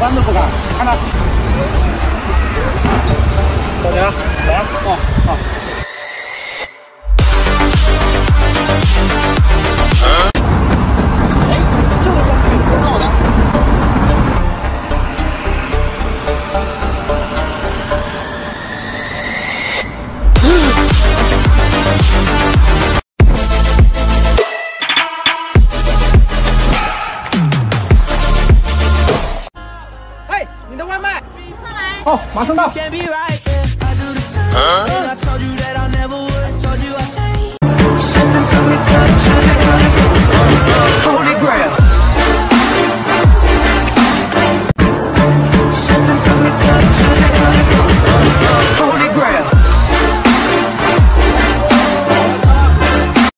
关都不敢，看他。小梁，来，放放。哦哦哦，马上到。I